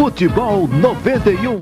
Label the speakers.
Speaker 1: Futebol 91.